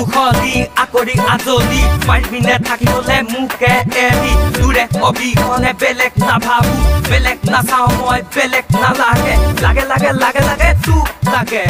দি আকৰি আজলি পাৰিবিনে থাকিবলে মোকে এৰি। দূৰে অবিহনে বেলেগ নাভাবো বেলেগ নাচাওঁ মই বেলেগ নালাগে। লাগে লাগে লাগে লাগে তোক লাগে।